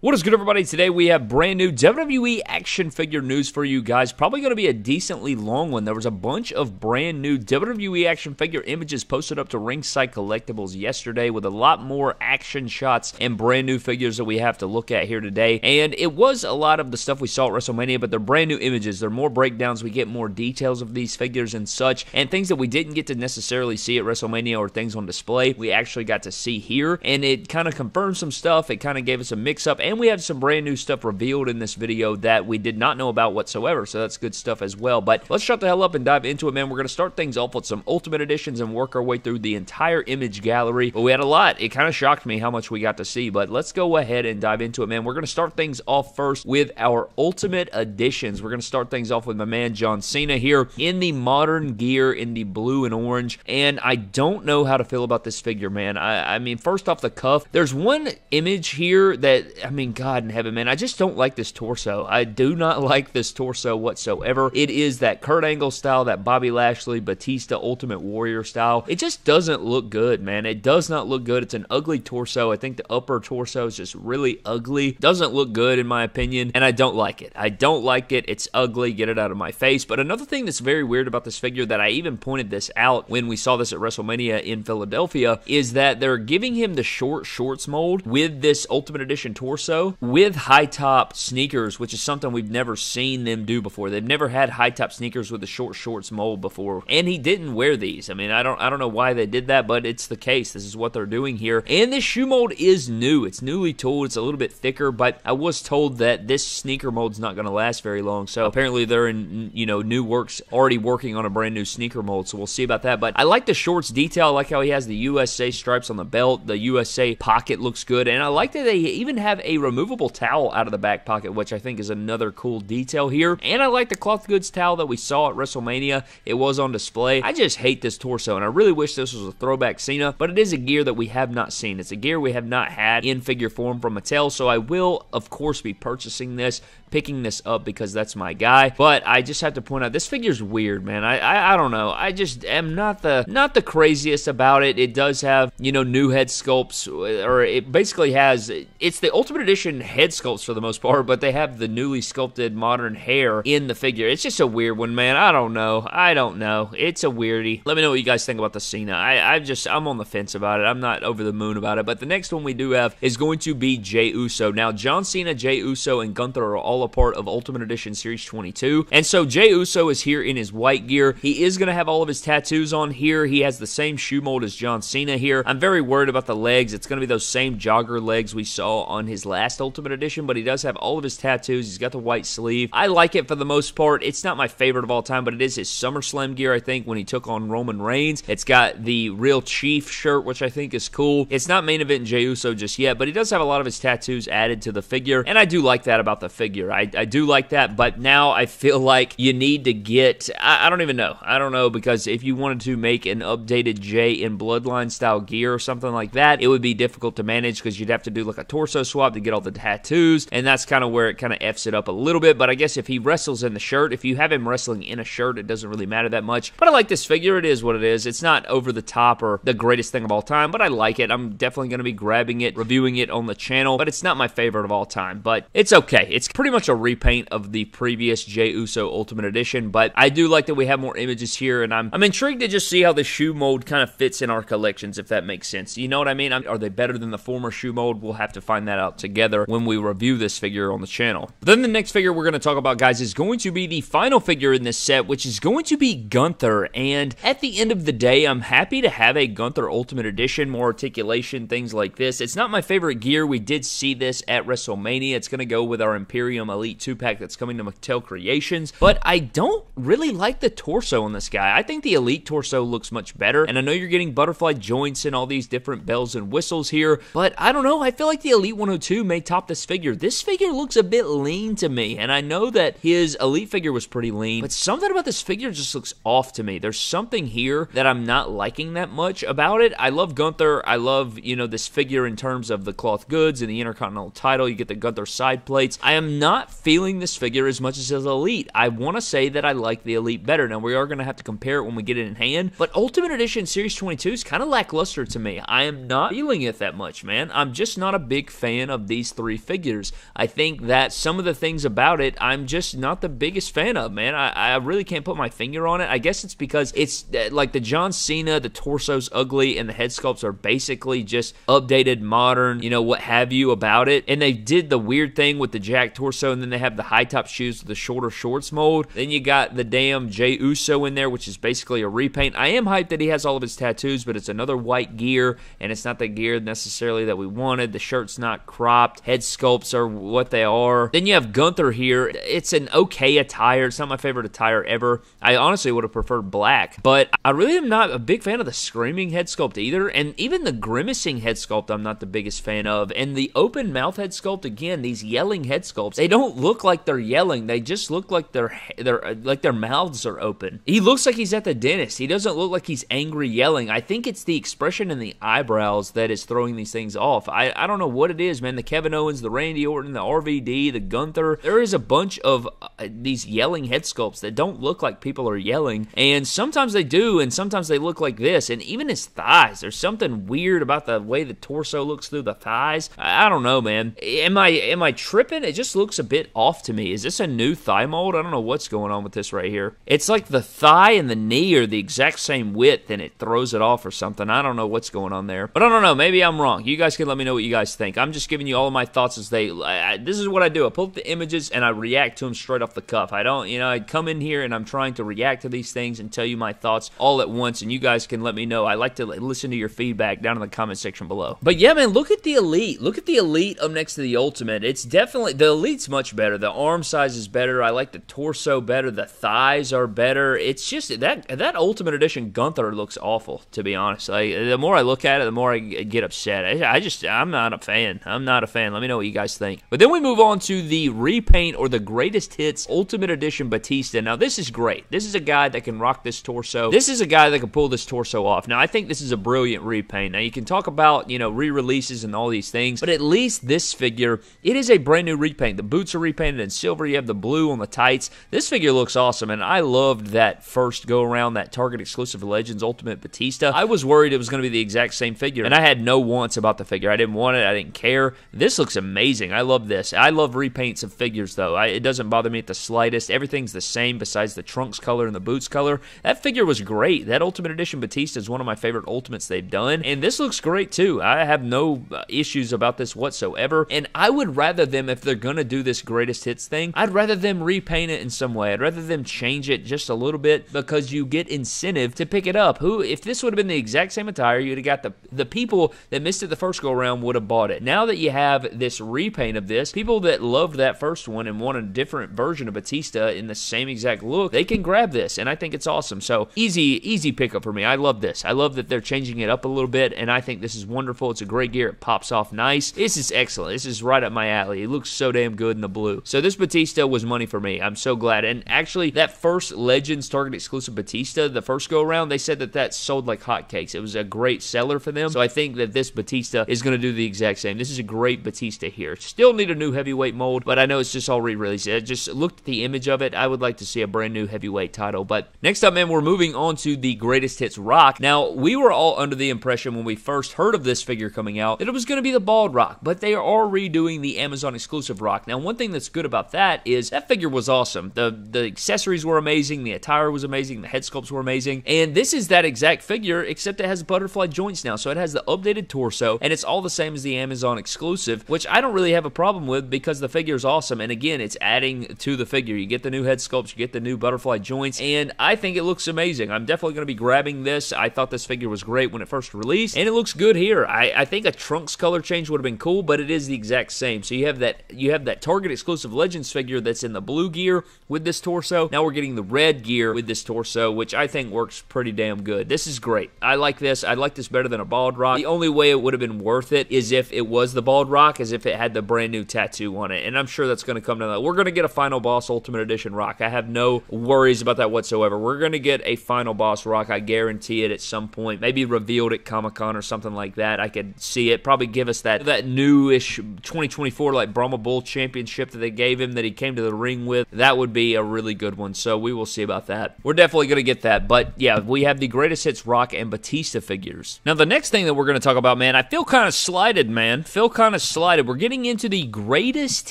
What is good, everybody? Today we have brand new WWE action figure news for you guys. Probably going to be a decently long one. There was a bunch of brand new WWE action figure images posted up to Ringside Collectibles yesterday with a lot more action shots and brand new figures that we have to look at here today. And it was a lot of the stuff we saw at WrestleMania, but they're brand new images. They're more breakdowns. We get more details of these figures and such, and things that we didn't get to necessarily see at WrestleMania or things on display, we actually got to see here. And it kind of confirmed some stuff. It kind of gave us a mix up and we have some brand new stuff revealed in this video that we did not know about whatsoever, so that's good stuff as well. But let's shut the hell up and dive into it, man. We're going to start things off with some Ultimate Editions and work our way through the entire image gallery. But we had a lot. It kind of shocked me how much we got to see, but let's go ahead and dive into it, man. We're going to start things off first with our Ultimate Editions. We're going to start things off with my man John Cena here in the modern gear in the blue and orange, and I don't know how to feel about this figure, man. I, I mean, first off the cuff, there's one image here that, I mean, God, God in heaven, man. I just don't like this torso. I do not like this torso whatsoever. It is that Kurt Angle style, that Bobby Lashley, Batista Ultimate Warrior style. It just doesn't look good, man. It does not look good. It's an ugly torso. I think the upper torso is just really ugly. Doesn't look good in my opinion, and I don't like it. I don't like it. It's ugly. Get it out of my face. But another thing that's very weird about this figure that I even pointed this out when we saw this at WrestleMania in Philadelphia is that they're giving him the short shorts mold with this Ultimate Edition torso with high top sneakers, which is something we've never seen them do before. They've never had high top sneakers with the short shorts mold before, and he didn't wear these. I mean, I don't I don't know why they did that, but it's the case. This is what they're doing here. And this shoe mold is new. It's newly tooled. It's a little bit thicker, but I was told that this sneaker mold's not going to last very long. So apparently they're in you know new works already working on a brand new sneaker mold. So we'll see about that. But I like the shorts detail. I like how he has the USA stripes on the belt. The USA pocket looks good, and I like that they even have a removable towel out of the back pocket, which I think is another cool detail here. And I like the cloth goods towel that we saw at WrestleMania. It was on display. I just hate this torso, and I really wish this was a throwback Cena, but it is a gear that we have not seen. It's a gear we have not had in figure form from Mattel, so I will, of course, be purchasing this picking this up because that's my guy. But I just have to point out this figure's weird, man. I, I I, don't know. I just am not the not the craziest about it. It does have you know new head sculpts, or it basically has. It's the Ultimate Edition head sculpts for the most part, but they have the newly sculpted modern hair in the figure. It's just a weird one, man. I don't know. I don't know. It's a weirdie. Let me know what you guys think about the Cena. I I just I'm on the fence about it. I'm not over the moon about it. But the next one we do have is going to be Jey Uso. Now John Cena, Jey Uso, and Gunther are all all a part of Ultimate Edition Series 22. And so Jey Uso is here in his white gear. He is going to have all of his tattoos on here. He has the same shoe mold as John Cena here. I'm very worried about the legs. It's going to be those same jogger legs we saw on his last Ultimate Edition, but he does have all of his tattoos. He's got the white sleeve. I like it for the most part. It's not my favorite of all time, but it is his SummerSlam gear, I think, when he took on Roman Reigns. It's got the Real Chief shirt, which I think is cool. It's not main event Jey Uso just yet, but he does have a lot of his tattoos added to the figure, and I do like that about the figure. I, I do like that, but now I feel like you need to get. I, I, don't even know. I don't know because if you wanted to make an updated Jey in Bloodline style gear or something like that, it would be difficult to manage because you'd have to do like a torso swap to get all the tattoos, and that's kind of where it kind of f's it up a little bit. But I guess if he wrestles in the shirt, if you have him wrestling in a shirt, it doesn't really matter that much. But I like this figure. It is what it is. It's not over the top or the greatest thing of all time, but I like it. I'm definitely going to be grabbing it, reviewing it on the channel, but it's not my favorite of all time. But it's okay. It's pretty much a repaint of the previous Jey Uso Ultimate Edition, but I do like that we have more images here, and I'm I'm intrigued to just see how the shoe mold kind of fits in our collections, if that makes sense. You know what I mean? Are they better than the former shoe mold? We'll have to find that out together when we review this figure on the channel. But Then the next figure we're going to talk about, guys, is going to be the final figure in this set, which is going to be Gunther. And at the end of the day, I'm happy to have a Gunther Ultimate Edition, more articulation, things like this. It's not my favorite gear. We did see this at WrestleMania. It's going to go with our Imperium Elite 2 pack that's coming to Mattel Creations, but I don't really like the torso on this guy. I think the Elite torso looks much better, and I know you're getting butterfly joints and all these different bells and whistles here, but I don't know. I feel like the Elite 102 may top this figure. This figure looks a bit lean to me, and I know that his Elite figure was pretty lean, but something about this figure just looks off to me. There's something here that I'm not liking that much about it. I love Gunther. I love, you know, this figure in terms of the cloth goods and the Intercontinental title. You get the Gunther side plates. I am not feeling this figure as much as his Elite. I want to say that I like the Elite better. Now, we are going to have to compare it when we get it in hand, but Ultimate Edition Series 22 is kind of lackluster to me. I am not feeling it that much, man. I'm just not a big fan of of these three figures. I think that some of the things about it, I'm just not the biggest fan of, man. I, I really can't put my finger on it. I guess it's because it's uh, like the John Cena, the torso's ugly, and the head sculpts are basically just updated, modern, you know, what have you about it. And they did the weird thing with the Jack torso, and then they have the high top shoes with the shorter shorts mold. Then you got the damn Jey Uso in there, which is basically a repaint. I am hyped that he has all of his tattoos, but it's another white gear, and it's not the gear necessarily that we wanted. The shirt's not cropped. Head sculpts are what they are. Then you have Gunther here. It's an okay attire. It's not my favorite attire ever. I honestly would have preferred black, but I really am not a big fan of the screaming head sculpt either, and even the grimacing head sculpt I'm not the biggest fan of. And the open mouth head sculpt again, these yelling head sculpts, they don't look like they're yelling. They just look like their their like their mouths are open. He looks like he's at the dentist. He doesn't look like he's angry yelling. I think it's the expression in the eyebrows that is throwing these things off. I, I don't know what it is, man. The Kevin Owens, the Randy Orton, the RVD, the Gunther. There is a bunch of uh, these yelling head sculpts that don't look like people are yelling, and sometimes they do, and sometimes they look like this. And even his thighs, there's something weird about the way the torso looks through the thighs. I, I don't know, man. Am I am I tripping? It just looks a bit off to me. Is this a new thigh mold? I don't know what's going on with this right here. It's like the thigh and the knee are the exact same width, and it throws it off or something. I don't know what's going on there, but I don't know. Maybe I'm wrong. You guys can let me know what you guys think. I'm just giving you all of my thoughts as they. I, this is what I do. I pull up the images and I react to them straight off the cuff. I don't, you know, I come in here and I'm trying to react to these things and tell you my thoughts all at once, and you guys can let me know. I like to listen to your feedback down in the comment section below. But yeah, man, look at the elite. Look at the elite up next to the ultimate. It's definitely the elite's much better. The arm size is better. I like the torso better. The thighs are better. It's just that that ultimate edition Gunther looks awful. To be honest, like the more I look at it, the more I get upset. I, I just I'm not a fan. I'm not a fan. Let me know what you guys think. But then we move on to the repaint or the greatest hits Ultimate Edition Batista. Now this is great. This is a guy that can rock this torso. This is a guy that can pull this torso off. Now I think this is a brilliant repaint. Now you can talk about you know re-releases and all these things, but at least this figure it is a brand new repaint. The boots are repainted in silver. You have the blue on the tights. This figure looks awesome, and I loved that first go around that Target exclusive Legends Ultimate Batista. I was worried it was going to be the exact same figure, and I had no wants about the figure. I didn't want it. I didn't care. This looks amazing. I love this. I love repaints of figures though. I, it doesn't bother me at the slightest. Everything's the same besides the trunks color and the boots color. That figure was great. That Ultimate Edition Batista is one of my favorite Ultimates they've done, and this looks great too. I have no uh, issues about this whatsoever, and I would rather them if they're gonna do this greatest hits thing. I'd rather them repaint it in some way. I'd rather them change it just a little bit because you get incentive to pick it up. Who, if this would have been the exact same attire, you'd have got the the people that missed it the first go around would have bought it. Now that you have this repaint of this, people that loved that first one and want a different version of Batista in the same exact look, they can grab this, and I think it's awesome. So easy, easy pickup for me. I love this. I love that they're changing it up a little bit, and I think this is wonderful. It's a great gear. It pops off nice. This is excellent. This is right up my alley. It looks so damn good in the blue. So this Batista was money for me. I'm so glad. And actually, that first Legends Target exclusive Batista, the first go around, they said that that sold like hotcakes. It was a great seller for them. So I think that this Batista is going to do the exact same. This is a great Batista here. Still need a new heavyweight mold, but I know it's just all re-released. I just looked at the image of it. I would like to see a brand new heavyweight title. But next up, man, we're moving on to the greatest hits rock. Now, we were all under the impression when we first heard of this figure coming out that it was going to be the bald rock, but they are redoing the Amazon exclusive rock. Now, one thing that's good about that is that figure was awesome. The the accessories were amazing, the attire was amazing, the head sculpts were amazing, and this is that exact figure except it has butterfly joints now. So it has the updated torso and it's all the same as the Amazon exclusive, which I don't really have a problem with because the figure is awesome. And again, it's adding to the figure. You get the new head sculpts, you get the new butterfly joints, and I think it looks amazing. I'm definitely going to be grabbing this. I thought this figure was great when it first released, and it looks good here. I, I think a trunks color change would have been cool, but it is the exact same. So you have that you have that Target exclusive Legends figure that's in the blue gear with this torso. Now we're getting the red gear with this torso, which I think works pretty damn good. This is great. I like this. I like this better than a bald rock. The only way it would have been worth it is if it was the bald rock, as if it had the brand new tattoo on it. And I'm sure that's going to come down that. We're going to get a final boss Ultimate Edition rock. I have no worries about that whatsoever. We're going to get a final boss rock. I guarantee it at some point. Maybe revealed at Comic Con or something like that. I could see it. Probably give us that that newish 2024 like Brahma Bull Championship that they gave him that he came to the ring with. That would be a really good one. So we will see about that. We're definitely going to get that. But yeah, we have the greatest hits Rock and Batista figures. Now the next thing that we're going to talk about, man, I feel kind of slighted, man. Feel kind of slighted. We're getting into the greatest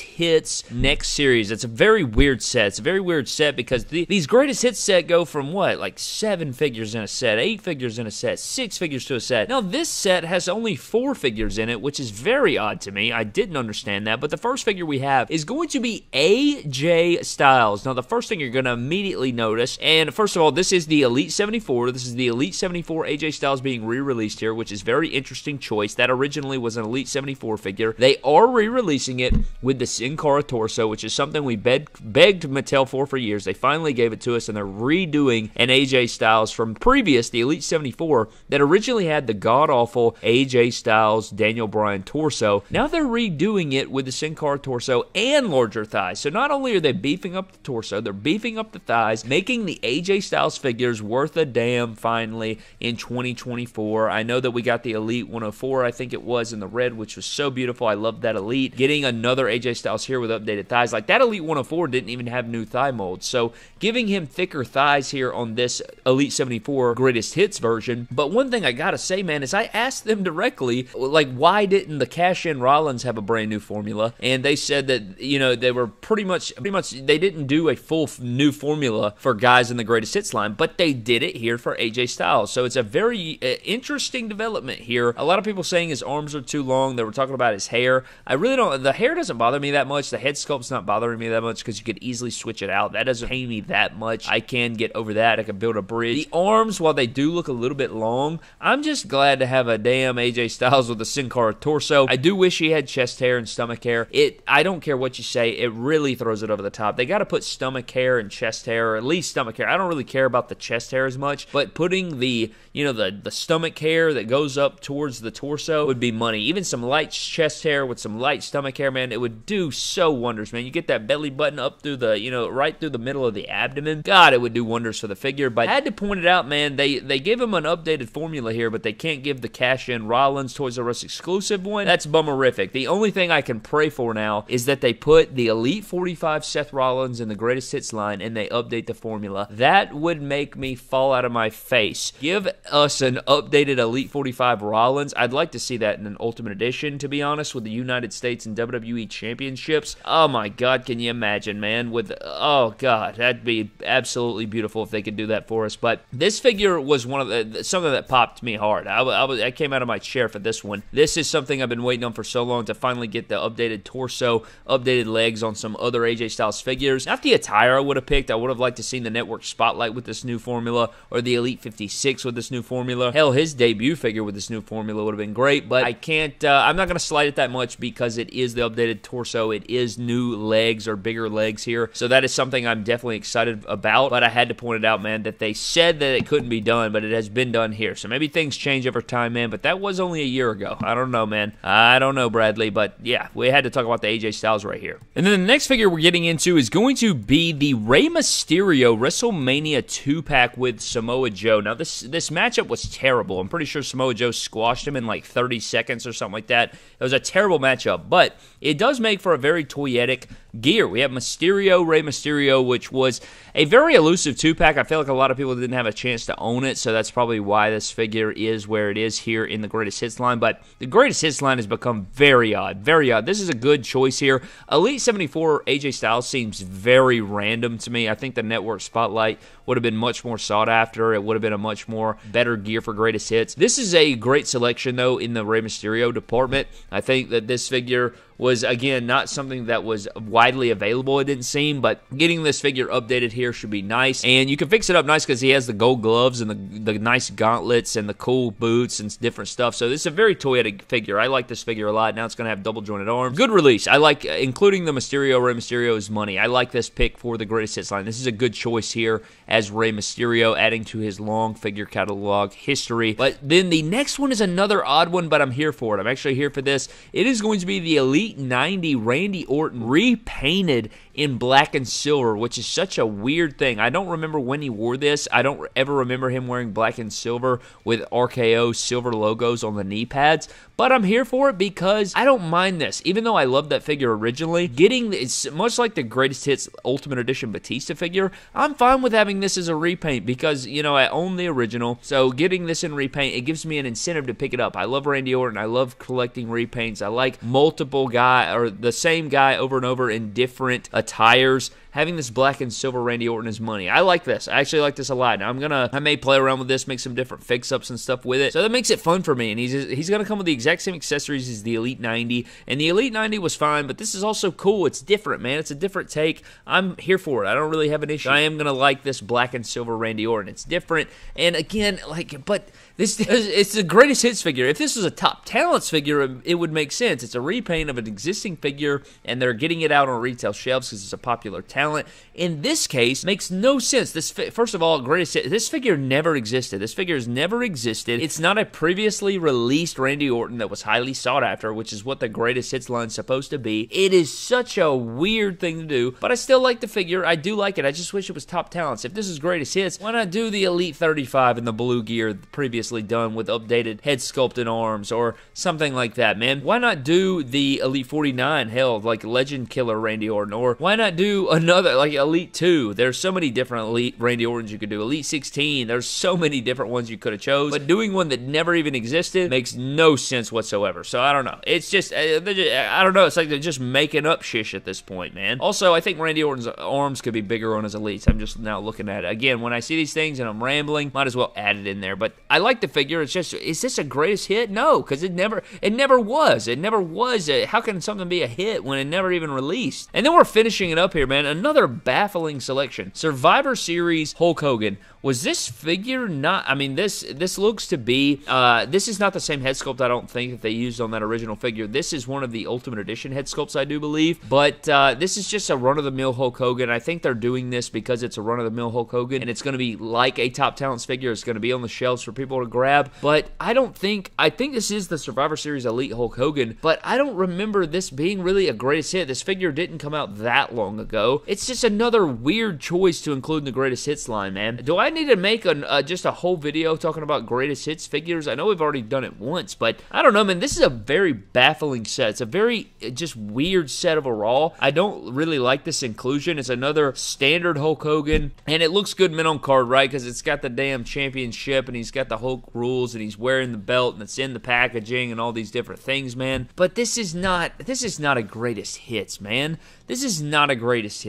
hits next series. It's a very weird set. It's a very weird set because the, these greatest hits set go from what, like seven figures in a set, eight figures in a set, six figures to a set. Now, this set has only four figures in it, which is very odd to me. I didn't understand that. But the first figure we have is going to be AJ Styles. Now, the first thing you're going to immediately notice, and first of all, this is the Elite 74. This is the Elite 74 AJ Styles being re released here, which is very interesting choice. That originally was an Elite 74 figure. They are re releasing it with the Sin Cara torso, which is something we begged, begged Mattel for for years. They finally gave it to us, and they're redoing an AJ Styles from previous, the Elite 74, that originally had the god awful AJ Styles Daniel Bryan torso. Now they're redoing it with the Sin Cara torso and larger thighs. So not only are they beefing up the torso, they're beefing up the thighs, making the AJ Styles figures worth a damn finally in 2024. I know that we got the Elite 104, I think it was, in the red, which was so beautiful. I love that Elite. Getting another AJ Styles here with updated thighs. Like that Elite 104 didn't even have new thigh molds. So giving him thicker thighs here on this Elite 74 greatest hits version. But one thing I gotta say, man, is I asked them directly, like, why didn't the Cash In Rollins have a brand new formula? And they said that, you know, they were pretty much, pretty much, they didn't do a full new formula for guys in the greatest hits line, but they did it here for AJ Styles. So it's a very uh, interesting development here. A lot of people saying his arms are too long. They were talking about his hair. I really don't, the hair doesn't bother me that much. The head sculpt's not bothering me that much because you could easily switch it out. That doesn't pain me that much. I can get over that. I can build a bridge. The arms, while they do look a little bit long, I'm just glad to have a damn AJ Styles with a Sin Cara torso. I do wish he had chest hair and stomach hair. It, I don't care what you say, it really throws it over the top. They got to put stomach hair and chest hair, or at least stomach hair. I don't really care about the chest hair as much, but putting the, you know, the the stomach hair that goes up towards the torso would be money. Even some light chest hair with some light stomach hair, man, it would do so wonders, man. You get that belly button up through the, you know, right through the middle of the abdomen. God, it would do wonders for the figure. But I had to point it out, man. They they give him an updated formula here, but they can't give the cash in Rollins Toys R Us exclusive one. That's bummerific. The only thing I can pray for now is that they put the Elite 45 Seth Rollins in the greatest hits line and they update the formula. That would make me fall out of my face. Give us an updated Elite 45 Rollins. I'd like to see that in an Ultimate Edition, to be honest, with the United States and WWE Championships. Oh my God, can you imagine, man? With oh God, that'd be absolutely beautiful if they could do that for us. But this figure was one of the something that popped me hard. I, I, I came out of my chair for this one. This is something I've been waiting on for so long to finally get the updated torso, updated legs on some other AJ Styles figures. Not the attire I would have picked. I would have liked to seen the Network Spotlight with this new formula or the Elite 56 with this new formula. Hell, his debut figure with this new formula would have been great, but I can't. Uh, I'm not going to slide it that much because it is the updated torso. It is new legs or bigger legs here, so that is something I'm definitely excited about. But I had to point it out, man, that they said that it couldn't be done, but it has been done here. So maybe things change over time, man. But that was only a year ago. I don't know, man. I don't know, Bradley, but yeah, we had to talk about the AJ Styles right here. And then the next figure we're getting into is going to be the Rey Mysterio WrestleMania 2 pack with Samoa Joe. Now, this this matchup was terrible. I'm pretty sure Samoa Joe squashed him in like 30 seconds or something like that. It was a terrible matchup, but it does make for a very toyetic gear. We have Mysterio, Rey Mysterio, which was a very elusive two pack. I feel like a lot of people didn't have a chance to own it, so that's probably why this figure is where it is here in the greatest hits line. But the greatest hits line has become very odd, very odd. This is a good choice here. Elite 74 AJ Styles seems very random to me. I think the network spotlight would have been much more sought after. It would have been a much more better gear for greatest hits. This is a great selection though in the Rey Mysterio department. I think that this figure was again not something that was widely available it didn't seem but getting this figure updated here should be nice. And you can fix it up nice because he has the gold gloves and the, the nice gauntlets and the cool boots and different stuff. So this is a very toyetic figure. I like this figure a lot. Now it's going to have double jointed arms. Good release. I like uh, including the Mysterio Rey Mysterio's money. I like this pick for the greatest hits line. This is a good choice here as Rey Mysterio adding to his long figure catalog history. But then the next one is another odd one but I'm here for it. I'm actually here for this. It is going to be the Elite Elite 90 Randy Orton repainted in black and silver, which is such a weird thing. I don't remember when he wore this. I don't ever remember him wearing black and silver with RKO silver logos on the knee pads. But I'm here for it because I don't mind this. Even though I loved that figure originally, getting it's much like the greatest hits Ultimate Edition Batista figure. I'm fine with having this as a repaint because you know I own the original. So getting this in repaint, it gives me an incentive to pick it up. I love Randy Orton. I love collecting repaints. I like multiple guy or the same guy over and over in different attires having this black and silver Randy Orton is money. I like this. I actually like this a lot. Now I'm gonna I may play around with this, make some different fix ups and stuff with it. So that makes it fun for me. And he's he's gonna come with the exact same accessories as the Elite 90. And the Elite 90 was fine, but this is also cool. It's different, man. It's a different take. I'm here for it. I don't really have an issue. I am gonna like this black and silver Randy Orton. It's different. And again, like, but this it's the greatest hits figure. If this was a top talents figure, it would make sense. It's a repaint of an existing figure, and they're getting it out on retail shelves because it's a popular talent talent. In this case, makes no sense. This first of all, greatest this figure never existed. This figure has never existed. It's not a previously released Randy Orton that was highly sought after, which is what the greatest hits line is supposed to be. It is such a weird thing to do, but I still like the figure. I do like it. I just wish it was top talents. If this is greatest hits, why not do the Elite 35 in the blue gear previously done with updated head sculpted arms or something like that, man? Why not do the Elite 49 held like Legend Killer Randy Orton or why not do another another like Elite Two. There's so many different Elite Randy Ortons you could do. Elite 16. There's so many different ones you could have chose. But doing one that never even existed makes no sense whatsoever. So I don't know. It's just, uh, just I don't know. It's like they're just making up shish at this point, man. Also, I think Randy Orton's arms could be bigger on his Elites. I'm just now looking at it again. When I see these things and I'm rambling, might as well add it in there. But I like the figure. It's just, is this a greatest hit? No, because it never, it never was. It never was. A, how can something be a hit when it never even released? And then we're finishing it up here, man. Another baffling selection. Survivor Series Hulk Hogan was this figure not? I mean, this this looks to be. Uh, this is not the same head sculpt. I don't think that they used on that original figure. This is one of the Ultimate Edition head sculpts, I do believe. But uh, this is just a run of the mill Hulk Hogan. I think they're doing this because it's a run of the mill Hulk Hogan, and it's going to be like a top talents figure. It's going to be on the shelves for people to grab. But I don't think. I think this is the Survivor Series Elite Hulk Hogan. But I don't remember this being really a greatest hit. This figure didn't come out that long ago. It's just another weird choice to include in the greatest hits line, man. Do I need to make a, uh, just a whole video talking about greatest hits figures? I know we've already done it once, but I don't know, man. This is a very baffling set. It's a very uh, just weird set of a Raw. I don't really like this inclusion. It's another standard Hulk Hogan, and it looks good men on card, right? Because it's got the damn championship, and he's got the Hulk rules, and he's wearing the belt, and it's in the packaging, and all these different things, man. But this is not this is not a greatest hits, man. This is not a greatest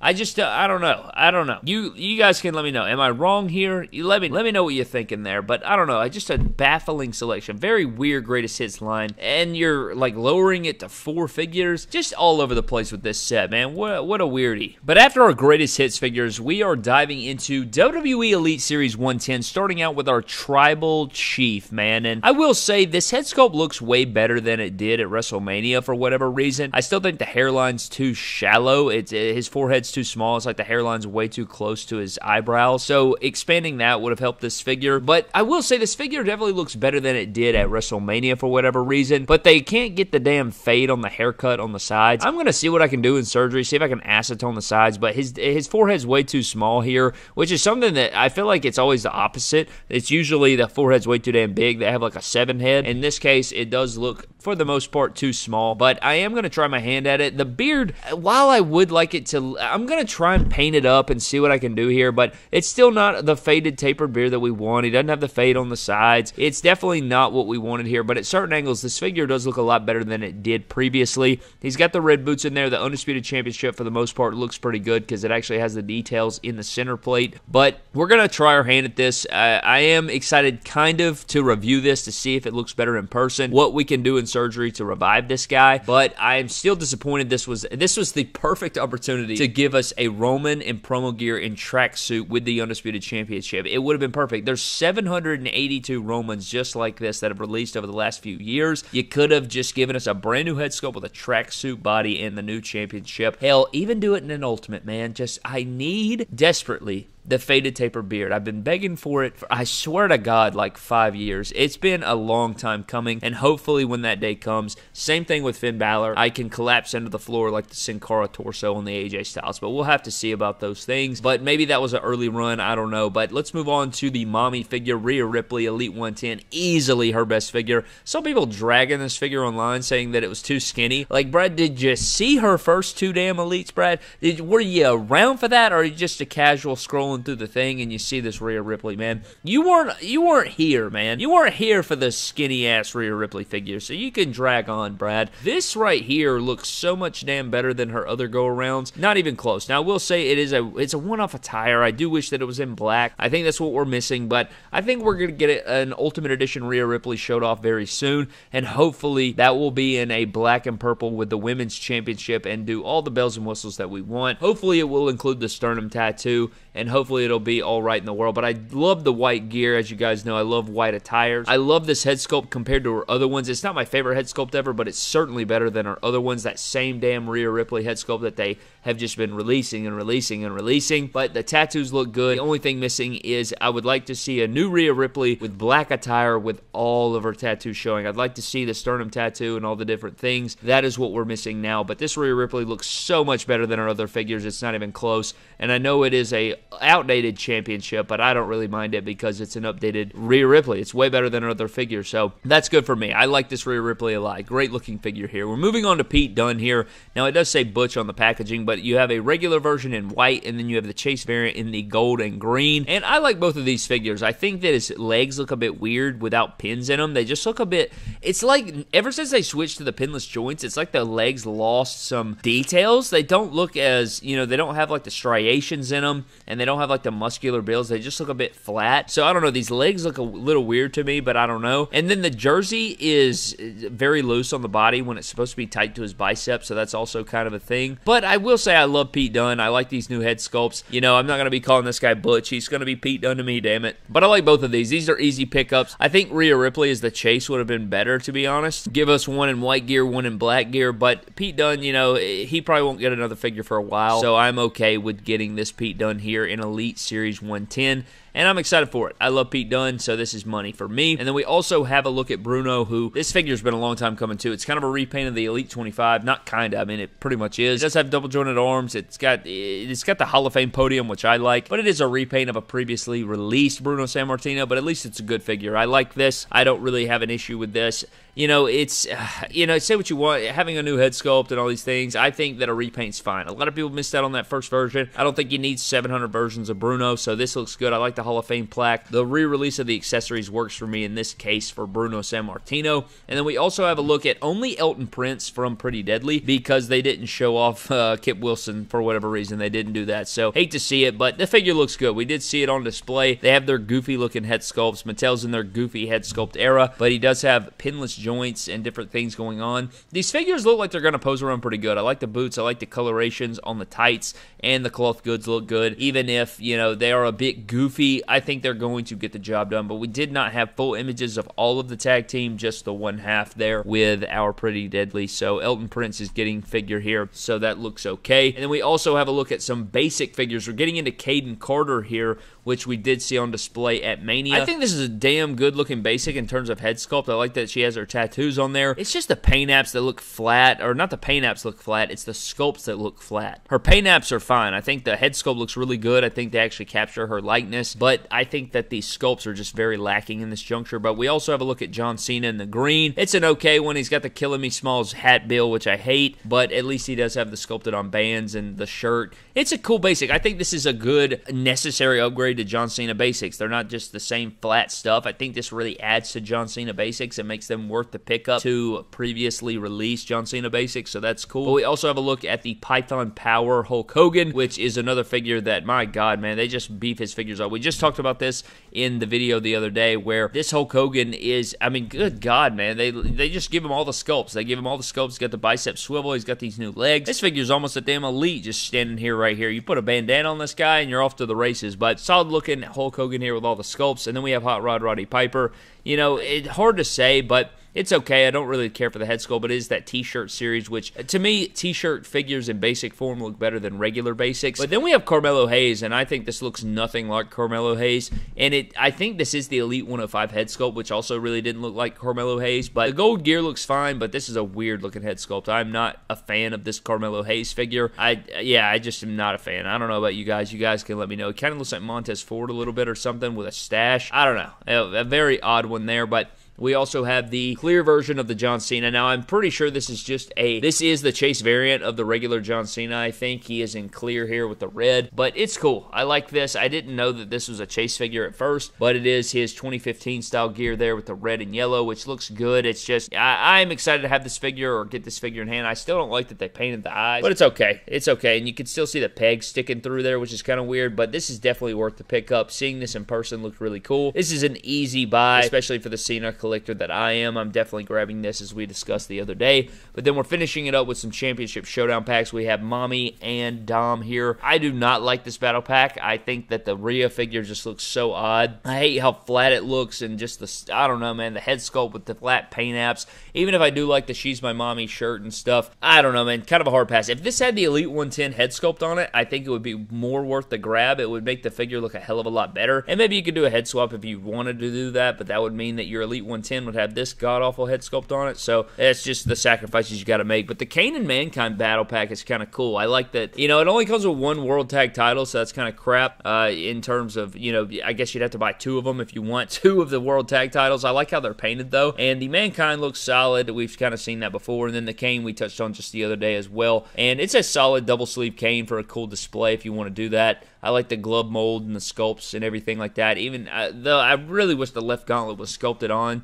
I just uh, I don't know. I don't know. You you guys can let me know. Am I wrong here? You let me let me know what you're thinking there. But I don't know. I just a baffling selection. Very weird greatest hits line, and you're like lowering it to four figures. Just all over the place with this set, man. What what a weirdie. But after our greatest hits figures, we are diving into WWE Elite Series 110, starting out with our Tribal Chief, man. And I will say this head sculpt looks way better than it did at WrestleMania for whatever reason. I still think the hairline's too shallow. It's his forehead's too small. It's like the hairline's way too close to his eyebrows. So expanding that would have helped this figure. But I will say this figure definitely looks better than it did at WrestleMania for whatever reason. But they can't get the damn fade on the haircut on the sides. I'm gonna see what I can do in surgery, see if I can acetone the sides. But his his forehead's way too small here, which is something that I feel like it's always the opposite. It's usually the forehead's way too damn big. They have like a seven head. In this case, it does look for the most part too small. But I am gonna try my hand at it. The beard while I would like it to, I'm to try and paint it up and see what I can do here, but it's still not the faded tapered beard that we want. He doesn't have the fade on the sides. It's definitely not what we wanted here, but at certain angles, this figure does look a lot better than it did previously. He's got the red boots in there. The Undisputed Championship, for the most part, looks pretty good because it actually has the details in the center plate, but we're to try our hand at this. Uh, I am excited kind of to review this to see if it looks better in person, what we can do in surgery to revive this guy, but I am still disappointed this was this was the perfect opportunity to give us a Roman in promo gear in tracksuit with the Undisputed Championship. It would have been perfect. There's 782 Romans just like this that have released over the last few years. You could have just given us a brand new head sculpt with a tracksuit body and the new championship. Hell, even do it in an Ultimate, man. Just, I need desperately the faded taper beard. I've been begging for it, for, I swear to God, like five years. It's been a long time coming, and hopefully when that day comes, same thing with Finn Balor, I can collapse into the floor like the Sin Cara torso on the AJ Styles, but we'll have to see about those things. But maybe that was an early run, I don't know. But let's move on to the mommy figure, Rhea Ripley, Elite 110, easily her best figure. Some people dragging this figure online saying that it was too skinny. Like, Brad, did you see her first two damn elites, Brad? Did, were you around for that, or just a casual scrolling through the thing and you see this Rhea Ripley, man? You weren't you weren't here, man. You weren't here for the skinny ass Rhea Ripley figure, so you can drag on, Brad. This right here looks so much damn better than her other go arounds. Not even close. Now I will say it is a it's a one off attire. I do wish that it was in black. I think that's what we're missing, but I think we're gonna get an Ultimate Edition Rhea Ripley showed off very soon, and hopefully that will be in a black and purple with the women's championship and do all the bells and whistles that we want. Hopefully it will include the sternum tattoo, and hopefully it'll be all right in the world. But I love the white gear, as you guys know. I love white attires. I love this head sculpt compared to her other ones. It's not my favorite head sculpt ever, but it's certainly better than her other ones. That same damn Rhea Ripley head sculpt that they have just been releasing and releasing and releasing. But the tattoos look good. The only thing missing is I would like to see a new Rhea Ripley with black attire with all of her tattoos showing. I'd like to see the sternum tattoo and all the different things. That is what we're missing now. But this Rhea Ripley looks so much better than her other figures. It's not even close. And I know it is a outdated championship, but I don't really mind it because it's an updated Rhea Ripley. It's way better than her other figures. So that's good for me. I like this Rhea Ripley a lot. Great looking figure here. We're moving on to Pete Dunne here. Now it does say Butch on the packaging, but you have a regular version in white, and then you have the Chase variant in the gold and green. And I like both of these figures. I think that his legs look a bit weird without pins in them. They just look a bit. It's like ever since they switched to the pinless joints, it's like the legs lost some details. They don't look as you know. They don't have like the striations in them, and they don't have like the muscular builds. They just look a bit flat. So I don't know. These legs look a little weird to me, but I don't know. And then the jersey is very loose on the body when it's supposed to be tight to his biceps. So that's also kind of a thing. But I will say I love Pete Dunne. I like these new head sculpts. You know, I'm not going to be calling this guy Butch. He's going to be Pete Dunne to me, damn it. But I like both of these. These are easy pickups. I think Rhea Ripley as the chase would have been better, to be honest. Give us one in white gear, one in black gear. But Pete Dunne, you know, he probably won't get another figure for a while. So I'm okay with getting this Pete Dunne here in Elite Series 110 and I'm excited for it. I love Pete Dunne, so this is money for me. And then we also have a look at Bruno, who this figure's been a long time coming too. It's kind of a repaint of the Elite 25, not kind of. I mean, it pretty much is. It does have double jointed arms. It's got it's got the Hall of Fame podium, which I like, but it is a repaint of a previously released Bruno Sammartino. But at least it's a good figure. I like this. I don't really have an issue with this you know, it's, you know, say what you want, having a new head sculpt and all these things, I think that a repaint's fine. A lot of people missed out on that first version. I don't think you need 700 versions of Bruno, so this looks good. I like the Hall of Fame plaque. The re release of the accessories works for me in this case for Bruno Sammartino, And then we also have a look at only Elton Prince from Pretty Deadly because they didn't show off uh, Kit Wilson for whatever reason. They didn't do that. So hate to see it, but the figure looks good. We did see it on display. They have their goofy looking head sculpts. Mattel's in their goofy head sculpt era, but he does have pinless joints and different things going on. These figures look like they're going to pose around pretty good. I like the boots. I like the colorations on the tights and the cloth goods look good. Even if, you know, they are a bit goofy, I think they're going to get the job done. But we did not have full images of all of the tag team, just the one half there with our pretty deadly. So Elton Prince is getting figure here, so that looks okay. And then we also have a look at some basic figures. We're getting into Kayden Carter here, which we did see on display at Mania. I think this is a damn good looking basic in terms of head sculpt. I like that she has her tattoos on there. It's just the paint apps that look flat, or not the paint apps look flat, it's the sculpts that look flat. Her paint apps are fine. I think the head sculpt looks really good. I think they actually capture her likeness, but I think that these sculpts are just very lacking in this juncture. But we also have a look at John Cena in the green. It's an okay one. He's got the Killing Me Smalls hat bill, which I hate, but at least he does have the sculpted on bands and the shirt. It's a cool basic. I think this is a good, necessary upgrade to John Cena basics. They're not just the same flat stuff. I think this really adds to John Cena basics and makes them worth the pickup to previously released John Cena basics, so that's cool. But we also have a look at the Python Power Hulk Hogan, which is another figure that, my God, man, they just beef his figures up. We just talked about this in the video the other day where this Hulk Hogan is, I mean, good God, man, they they just give him all the sculpts. They give him all the sculpts. Got the bicep swivel. He's got these new legs. This figure's almost a damn elite just standing here right here. You put a bandana on this guy and you're off to the races. But solid looking Hulk Hogan here with all the sculpts. And then we have Hot Rod Roddy Piper. You know, it's hard to say, but It's okay. I don't really care for the head sculpt, but it is that t-shirt series, which to me, t-shirt figures in basic form look better than regular basics. But then we have Carmelo Hayes, and I think this looks nothing like Carmelo Hayes. And it, I think this is the Elite 105 head sculpt, which also really didn't look like Carmelo Hayes. But the gold gear looks fine, but this is a weird looking head sculpt. I'm not a fan of this Carmelo Hayes figure. I, yeah, I just am not a fan. I don't know about you guys. You guys can let me know. It kind of looks like Montez Ford a little bit or something with a stash. I don't know. A, a very odd one there, but we also have the clear version of the John Cena. Now, I'm pretty sure this is just a, this is the Chase variant of the regular John Cena. I think he is in clear here with the red, but it's cool. I like this. I didn't know that this was a Chase figure at first, but it is his 2015 style gear there with the red and yellow, which looks good. It's just, I, I'm excited to have this figure or get this figure in hand. I still don't like that they painted the eyes, but it's okay. It's okay. And you can still see the pegs sticking through there, which is kind of weird, but this is definitely worth the pickup. Seeing this in person looked really cool. This is an easy buy, especially for the Cena collector that I am. I'm definitely grabbing this as we discussed the other day. But then we're finishing it up with some Championship Showdown packs. We have Mommy and Dom here. I do not like this battle pack. I think that the Rhea figure just looks so odd. I hate how flat it looks and just the, I don't know, man, the head sculpt with the flat paint apps. Even if I do like the She's My Mommy shirt and stuff, I don't know, man, kind of a hard pass. If this had the Elite 110 head sculpt on it, I think it would be more worth the grab. It would make the figure look a hell of a lot better. And maybe you could do a head swap if you wanted to do that, but that would mean that your Elite 110 would have this god awful head sculpt on it. So it's just the sacrifices you got to make. But the Kane and Mankind battle pack is kind of cool. I like that. You know, it only comes with one World Tag title, so that's kind of crap uh, in terms of you know. I guess you'd have to buy two of them if you want two of the World Tag titles. I like how they're painted though, and the Mankind looks solid. We've kind of seen that before, and then the Kane we touched on just the other day as well. And it's a solid double sleeve Kane for a cool display if you want to do that. I like the glove mold and the sculpts and everything like that. Even uh, though I really wish the left gauntlet was sculpted on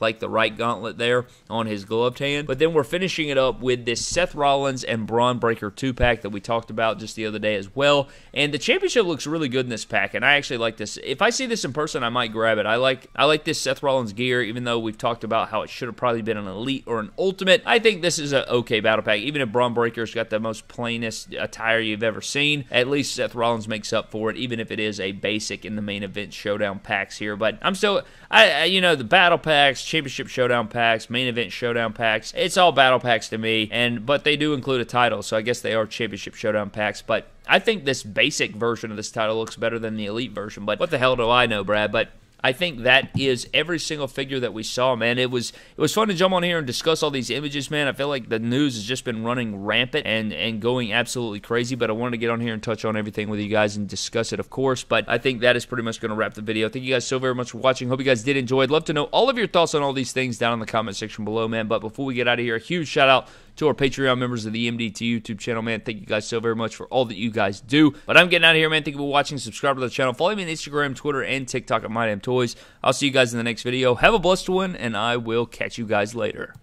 like the right gauntlet there on his gloved hand. But then we're finishing it up with this Seth Rollins and Bron Breakker 2 pack that we talked about just the other day as well. And the championship looks really good in this pack, and I actually like this. If I see this in person, I might grab it. I like I like this Seth Rollins gear, even though we've talked about how it should have probably been an elite or an ultimate. I think this is an okay battle pack. Even if Bron Breakker's got the most plainest attire you've ever seen, at least Seth Rollins makes up for it, even if it is a basic in the main event showdown packs here. But I'm still, I, I you know, the battle packs, championship showdown packs, main event showdown packs, it's all battle packs to me. And but they do include a title, so I guess they are championship showdown packs. But I think this basic version of this title looks better than the elite version. But what the hell do I know, Brad? But I think that is every single figure that we saw, man. It was it was fun to jump on here and discuss all these images, man. I feel like the news has just been running rampant and and going absolutely crazy. But I wanted to get on here and touch on everything with you guys and discuss it, of course. But I think that is pretty much going to wrap the video. Thank you guys so very much for watching. Hope you guys did enjoy. I'd love to know all of your thoughts on all these things down in the comment section below, man. But before we get out of here, a huge shout out to our Patreon members of the MDT YouTube channel, man. Thank you guys so very much for all that you guys do. But I'm getting out of here, man. Thank you for watching. Subscribe to the channel. Follow me on Instagram, Twitter, and TikTok at My Damn Toys. I'll see you guys in the next video. Have a blessed one, and I will catch you guys later.